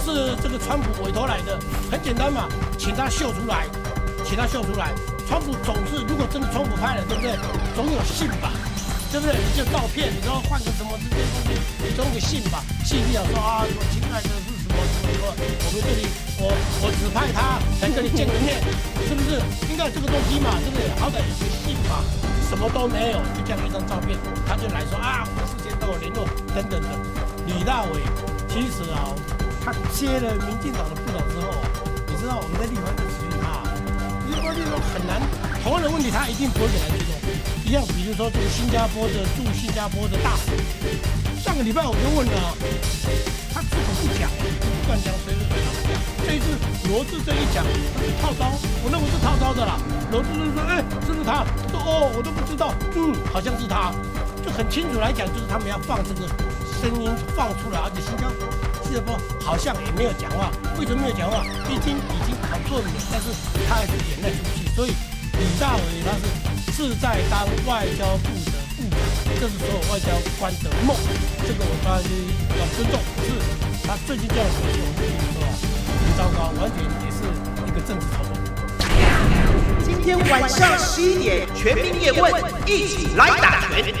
是这个川普委托来的，很简单嘛，请他秀出来，请他秀出来。川普总是，如果真的川普拍了，对不对？总有信吧，对不对？你这照片，你都换个什么这些东西，你总有个信吧，信里要说啊，我亲爱的是什么什么什么，我们这里我我指派他来跟你见个面，是不是？应该这个东西嘛，对不对？好歹有个信吧，什么都没有，就这样一张照片，他就来说啊，我们事先都有联络，等等的。李大伟，其实啊，他接了民进党的部长之后，你知道我们在立法院质疑他，立法院很难，同样的问题他一定不会给他去弄。一样，比如说这个新加坡的驻新加坡的大使，上个礼拜我就问了，他自己不讲，不敢讲谁是谁。这一次罗志这一讲，他是套招，我认为是套招的啦。罗志就说，哎，是不是他？说哦，我都不知道，嗯，好像是他，就很清楚来讲，就是他们要放这个。声音放出来，而且新加坡新加坡好像也没有讲话。为什么没有讲话？毕竟已经考做了，但是他还是演那出戏。所以李大伟他是志在当外交部的部长，这是所有外交官的梦。这个我当然要尊重。可是他最近这样表现，我们说啊，很糟糕，完全也是一个政治操作。今天晚上十一点，全民夜问，一起来打拳。